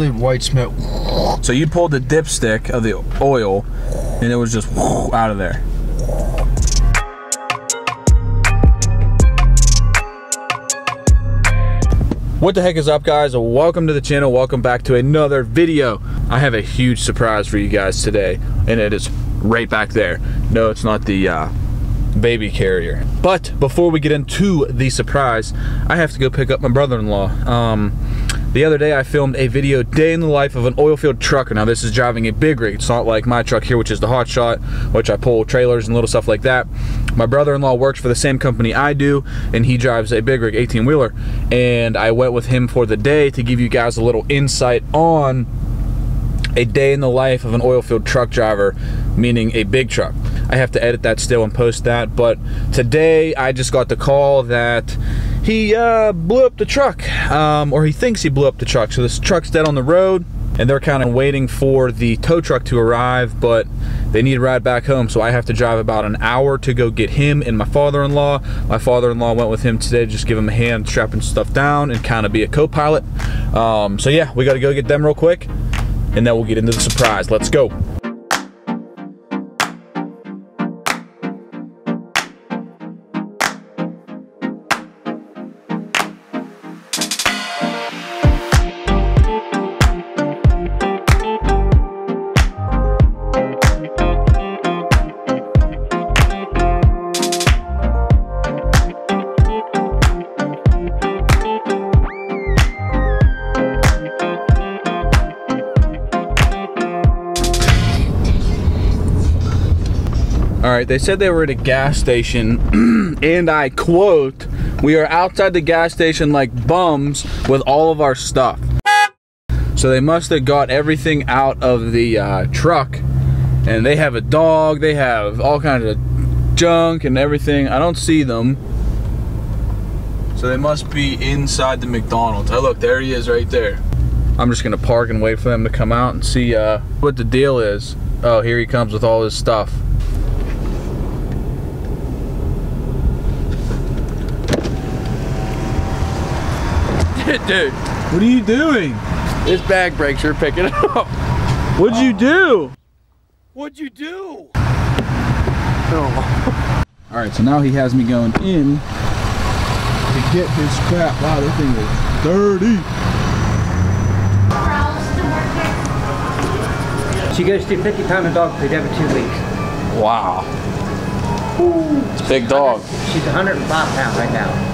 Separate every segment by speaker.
Speaker 1: the white smoke.
Speaker 2: So you pulled the dipstick of the oil and it was just out of there. What the heck is up guys? Welcome to the channel. Welcome back to another video. I have a huge surprise for you guys today and it is right back there. No, it's not the uh, baby carrier. But before we get into the surprise, I have to go pick up my brother-in-law. Um, the other day I filmed a video day in the life of an oil field trucker. Now this is driving a big rig. It's not like my truck here, which is the Hot Shot, which I pull trailers and little stuff like that. My brother-in-law works for the same company I do, and he drives a big rig 18 wheeler. And I went with him for the day to give you guys a little insight on a day in the life of an oil field truck driver, meaning a big truck. I have to edit that still and post that, but today I just got the call that he uh, blew up the truck, um, or he thinks he blew up the truck. So this truck's dead on the road, and they're kind of waiting for the tow truck to arrive, but they need to ride back home. So I have to drive about an hour to go get him and my father-in-law. My father-in-law went with him today to just give him a hand strapping stuff down and kind of be a co-pilot. Um, so yeah, we got to go get them real quick, and then we'll get into the surprise. Let's go. All right, they said they were at a gas station, and I quote, We are outside the gas station like bums with all of our stuff. So they must have got everything out of the uh, truck, and they have a dog, they have all kinds of junk and everything. I don't see them. So they must be inside the McDonald's. Oh, look, there he is right there. I'm just gonna park and wait for them to come out and see uh, what the deal is. Oh, here he comes with all his stuff.
Speaker 3: Dude,
Speaker 2: What are you doing?
Speaker 3: this bag breaks, you're picking it up.
Speaker 2: What'd you do?
Speaker 3: What'd you do? Oh.
Speaker 2: All right, so now he has me going in to get his crap. Wow, this thing is dirty.
Speaker 4: She goes through 50 pound of dog food every two weeks.
Speaker 2: Wow. Ooh. Big dog.
Speaker 4: She's 105 pounds right now.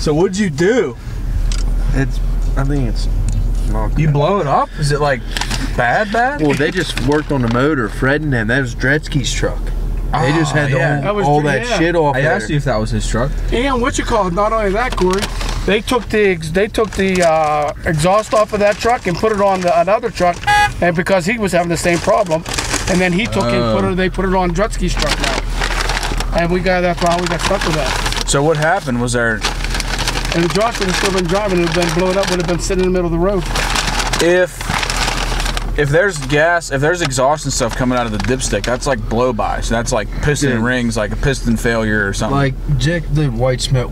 Speaker 2: So what'd you do?
Speaker 3: It's, I think it's
Speaker 2: You blow it up? Is it like bad, bad?
Speaker 3: Well, they just worked on the motor, Fred and them. That was Dretzky's truck. They just had
Speaker 2: Oh, yeah.
Speaker 3: all,
Speaker 5: That was-
Speaker 3: all that
Speaker 5: yeah.
Speaker 3: shit off
Speaker 2: I
Speaker 3: there.
Speaker 2: asked you if that was his truck.
Speaker 5: And what you call it? Not only that, Corey, they took the they took the uh, exhaust off of that truck and put it on the, another truck, and because he was having the same problem, and then he took it and put it. They put it on Drutsky's truck now, and we got that's why we got stuck with that.
Speaker 2: So what happened? Was there
Speaker 5: And if Josh would have still been driving, it would have been blown up. Would have been sitting in the middle of the road.
Speaker 2: if if there's gas, if there's exhaust and stuff coming out of the dipstick, that's like blow by. So that's like piston
Speaker 1: Yeah.
Speaker 2: rings, like a piston failure or something.
Speaker 1: Like Jack the white smoke.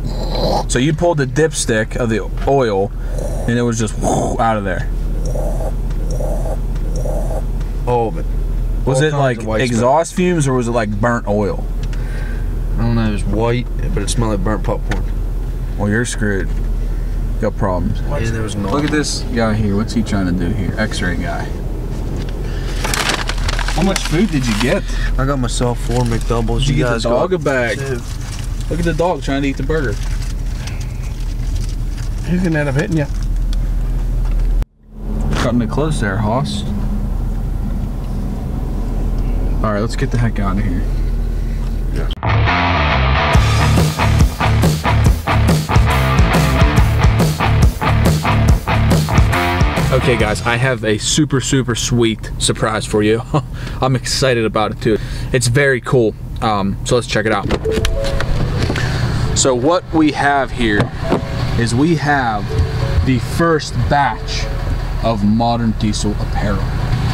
Speaker 2: so you pulled the dipstick of the oil, and it was just out of there.
Speaker 1: Oh, but.
Speaker 2: Was it like
Speaker 1: white smoke.
Speaker 2: exhaust fumes or was it like burnt oil?
Speaker 1: I don't know. It was white, but it smelled like burnt popcorn.
Speaker 2: Well, you're screwed. Got problems.
Speaker 1: Yeah, there was no.
Speaker 2: Look at this guy here. What's he trying to do here? X-ray guy. How much food did you get?
Speaker 3: I got myself four McDoubles.
Speaker 2: Did you,
Speaker 3: you
Speaker 2: get
Speaker 3: guys
Speaker 2: the dog
Speaker 3: got
Speaker 2: a bag?
Speaker 3: two.
Speaker 2: Look at the dog trying to eat the burger.
Speaker 5: He's gonna end up hitting you.
Speaker 2: Cutting it close there, Hoss. All right, let's get the heck out of here. Okay guys, I have a super, super sweet surprise for you. I'm excited about it too. It's very cool. Um, so let's check it out. So what we have here is we have the first batch of modern diesel apparel.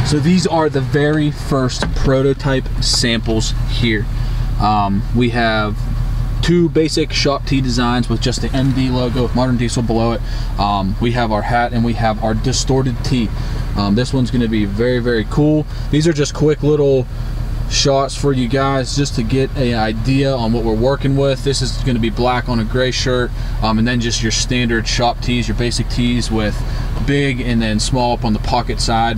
Speaker 2: So these are the very first prototype samples here. Um, we have two basic shop tee designs with just the MD logo, modern diesel below it. Um, we have our hat and we have our distorted tee. Um, this one's gonna be very, very cool. These are just quick little shots for you guys just to get an idea on what we're working with. This is going to be black on a gray shirt um, and then just your standard shop tees, your basic tees with big and then small up on the pocket side.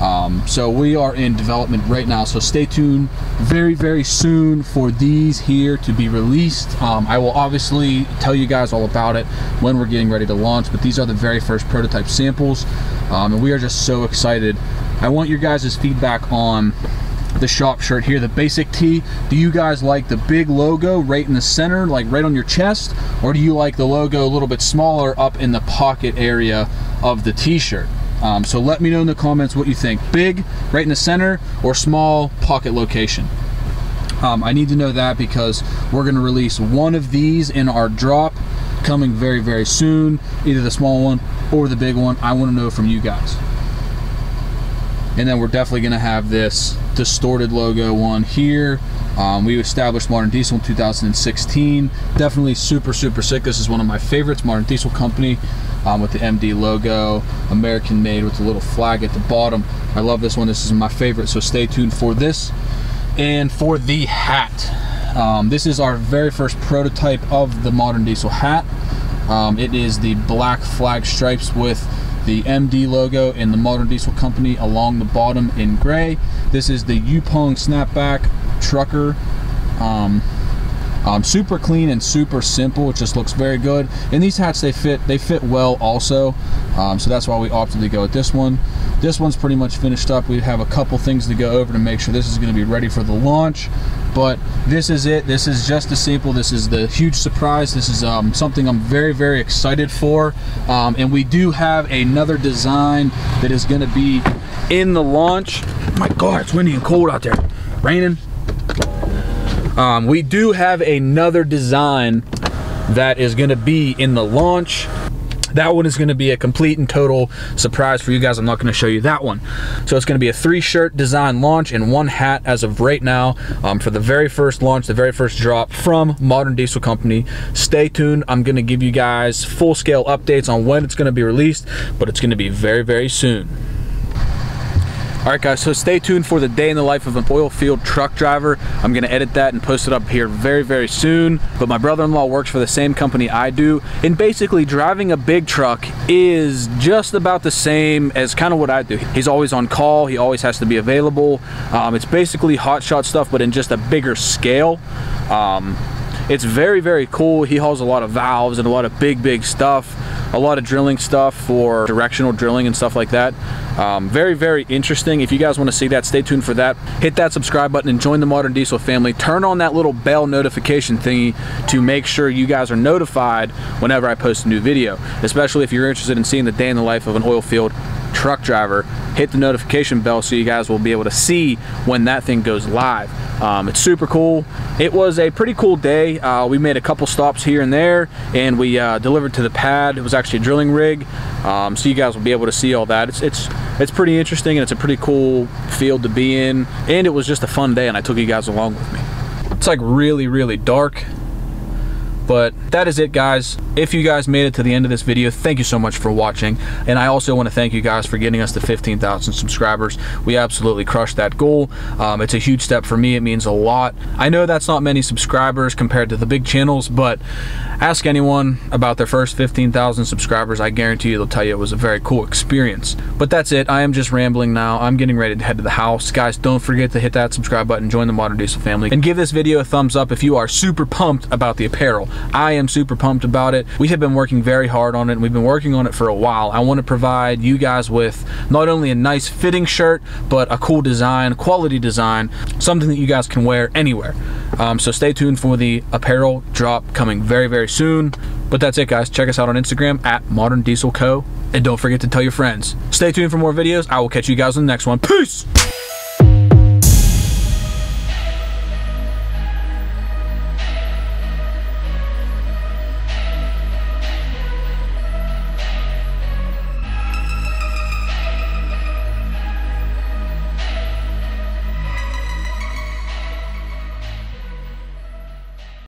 Speaker 2: Um, so we are in development right now so stay tuned very very soon for these here to be released um, I will obviously tell you guys all about it when we're getting ready to launch but these are the very first prototype samples um, and we are just so excited I want your guys' feedback on the shop shirt here, the basic tee. Do you guys like the big logo right in the center, like right on your chest? Or do you like the logo a little bit smaller up in the pocket area of the t-shirt? Um, so let me know in the comments what you think. Big, right in the center, or small pocket location. Um, I need to know that because we're going to release one of these in our drop coming very, very soon. Either the small one or the big one. I want to know from you guys. And then we're definitely going to have this distorted logo one here. Um, we established Modern Diesel in 2016. Definitely super, super sick. This is one of my favorites, Modern Diesel Company um, with the MD logo, American made with the little flag at the bottom. I love this one. This is my favorite, so stay tuned for this. And for the hat, um, this is our very first prototype of the Modern Diesel hat. Um, it is the black flag stripes with the MD logo and the Modern Diesel Company along the bottom in gray. This is the Yupoong Snapback Trucker. Um, um, super clean and super simple. It just looks very good. And these hats, they fit they fit well also. Um, so that's why we opted to go with this one. This one's pretty much finished up. We have a couple things to go over to make sure this is going to be ready for the launch. But this is it. This is just a sample. This is the huge surprise. This is um, something I'm very, very excited for. Um, and we do have another design that is going to be in the launch. My God, it's windy and cold out there. Raining. Um, we do have another design that is going to be in the launch. That one is going to be a complete and total surprise for you guys. I'm not going to show you that one. So it's going to be a three shirt design launch and one hat as of right now um, for the very first launch, the very first drop from Modern Diesel Company. Stay tuned. I'm going to give you guys full scale updates on when it's going to be released, but it's going to be very, very soon. All right, guys, so stay tuned for the day in the life of an oil field truck driver. I'm gonna edit that and post it up here very, very soon. But my brother-in-law works for the same company I do. And basically driving a big truck is just about the same as kind of what I do. He's always on call. He always has to be available. Um, it's basically hot shot stuff, but in just a bigger scale. Um, it's very, very cool. He hauls a lot of valves and a lot of big, big stuff, a lot of drilling stuff for directional drilling and stuff like that. Um, very, very interesting. If you guys want to see that, stay tuned for that. Hit that subscribe button and join the Modern Diesel family. Turn on that little bell notification thingy to make sure you guys are notified whenever I post a new video, especially if you're interested in seeing the day in the life of an oil field truck driver, hit the notification bell so you guys will be able to see when that thing goes live. Um, it's super cool. It was a pretty cool day. Uh, we made a couple stops here and there and we uh, delivered to the pad. It was actually a drilling rig. Um, so you guys will be able to see all that. It's, it's, it's pretty interesting and it's a pretty cool field to be in. And it was just a fun day and I took you guys along with me. It's like really, really dark but that is it guys. If you guys made it to the end of this video, thank you so much for watching. And I also want to thank you guys for getting us to 15,000 subscribers. We absolutely crushed that goal. Um, it's a huge step for me. It means a lot. I know that's not many subscribers compared to the big channels, but ask anyone about their first 15,000 subscribers. I guarantee you they'll tell you it was a very cool experience. But that's it. I am just rambling now. I'm getting ready to head to the house. Guys, don't forget to hit that subscribe button, join the Modern Diesel family, and give this video a thumbs up if you are super pumped about the apparel. I am super pumped about it. We have been working very hard on it and we've been working on it for a while. I want to provide you guys with not only a nice fitting shirt, but a cool design, quality design, something that you guys can wear anywhere. Um, so stay tuned for the apparel drop coming very, very soon. But that's it, guys. Check us out on Instagram at Modern Diesel Co. And don't forget to tell your friends. Stay tuned for more videos. I will catch you guys in the next one. Peace!